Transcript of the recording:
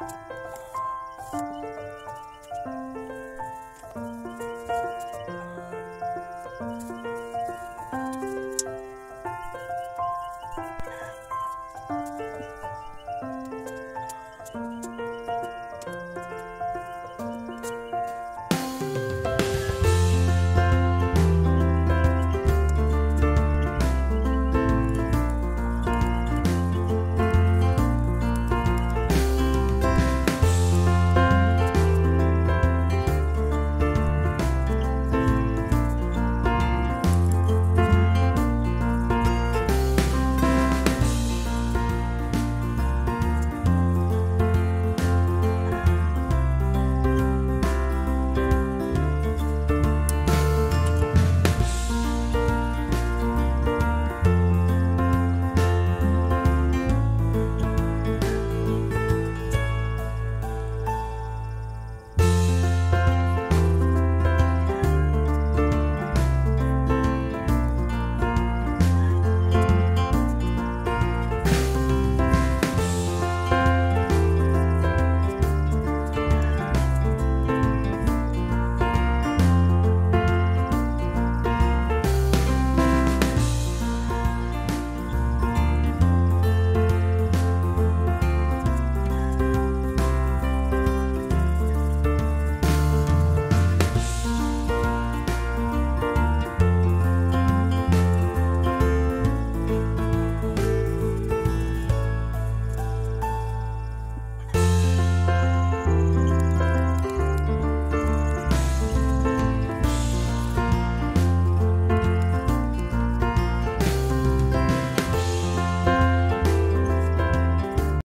you